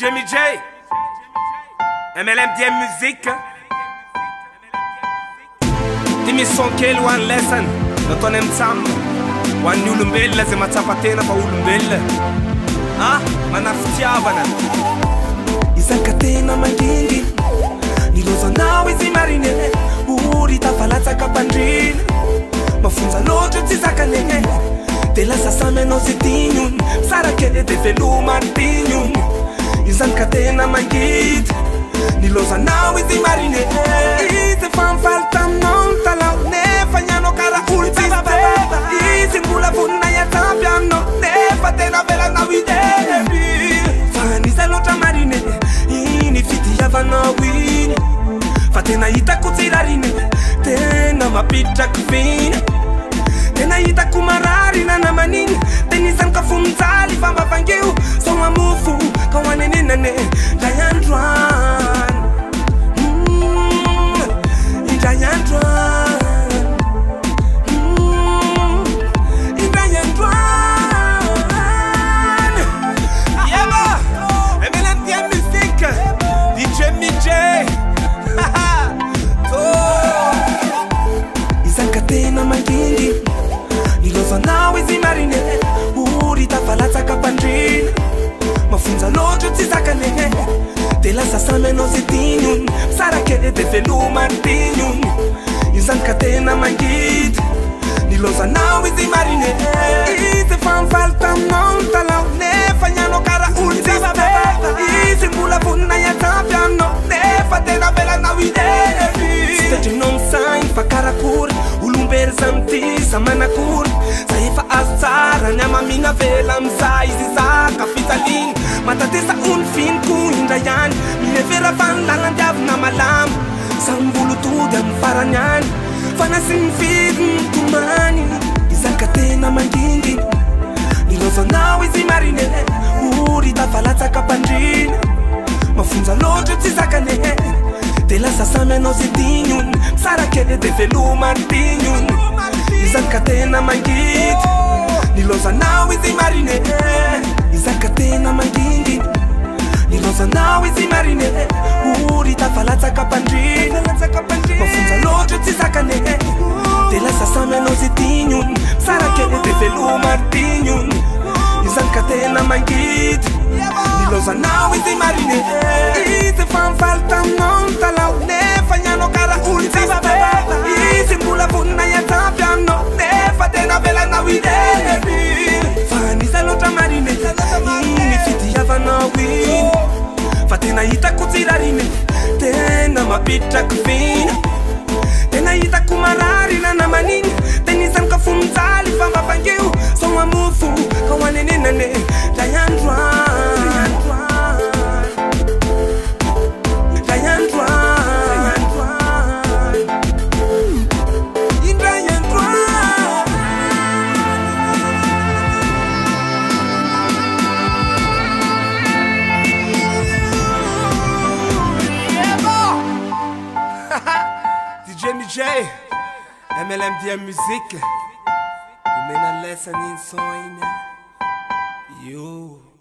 jemi ja amela m dia mozika ty misysonkely ho any lesany nataona amitsamina ho an'ny olombelona za mahatsapatena fa olombelona ah manafityavana izaka tena mangindy nilozanao izy marigne ory tafalatsaka mpandrina mafonja loatra tsy zakane de lasasamy anao za tignoy sarake de zelo mary tignoy zy faiaitaminao n tla nefa ianao karahl izy mbola voninayay ainao nefa tena velanao inyfa lotra marine iny fidiavanao iny fa tenahitako ilarine tena mampiditrakoina tena hitako marary nana maniny te nisankafonnjaly fambapangeo sooamofo nao izy marine ory tavalatsaka pandrika mafonza lotra tsyzakane de lazasamynao ze tinony sarake de delo mar tinhony izanyka tena mangity ny lozanao izy marineaa manakory zay efa azo tsara ny amamina vela minizay izy zaka fitaliny matatesa o ny finyko hindra ihany mihefera fa ny lalandiavina malambo samymbolotody amin'ny farany any fa nasy nyfidy nytomany izaka tena mangindy milozanao izy marine ory tavalatsakampandriny mafonja loatra tsy zakane di laza samy anao za tinyony sarakely de velomary tinony zakatena mangini lozanao izy marin y zaka tena mangindy ny lozanao izy marine ory tafalasakampandriotro sy zakn ahoino fa tenahitako tzirarine tena mampidtrako vina tena hitako DJ, MLMDM Music. you may not listen in in you.